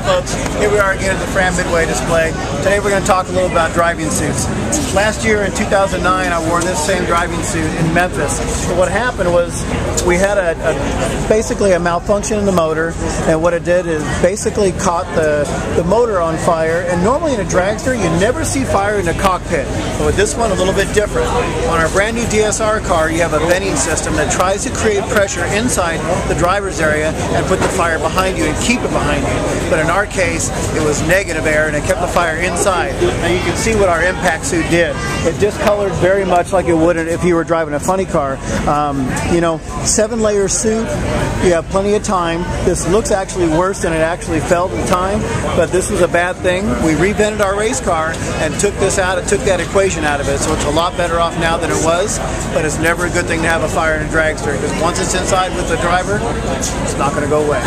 Hi folks, here we are again at the Fram Midway display. Today we're going to talk a little about driving suits. Last year in 2009 I wore this same driving suit in Memphis. But what happened was we had a, a, basically a malfunction in the motor and what it did is basically caught the, the motor on fire and normally in a dragster you never see fire in the cockpit. But with this one a little bit different. On our brand new DSR car you have a venting system that tries to create pressure inside the driver's area and put the fire behind you and keep it behind you. But in our case, it was negative air and it kept the fire inside. Now you can see what our impact suit did. It discolored very much like it would if you were driving a funny car. Um, you know, seven layer suit, you have plenty of time. This looks actually worse than it actually felt at the time, but this was a bad thing. We revented our race car and took this out, it took that equation out of it, so it's a lot better off now than it was, but it's never a good thing to have a fire in a dragster because once it's inside with the driver, it's not going to go away.